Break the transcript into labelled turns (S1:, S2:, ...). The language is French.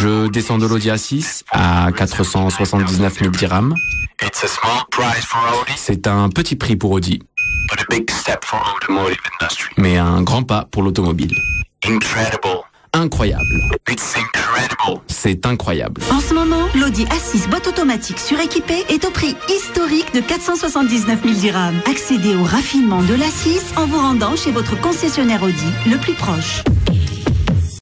S1: Je descends de l'Audi A6 à 479 000 dirhams. C'est un petit prix pour Audi, mais un grand pas pour l'automobile. Incroyable. C'est incroyable.
S2: En ce moment, l'Audi A6 boîte automatique suréquipée est au prix historique de 479 000 dirhams. Accédez au raffinement de l'A6 en vous rendant chez votre concessionnaire Audi le plus proche.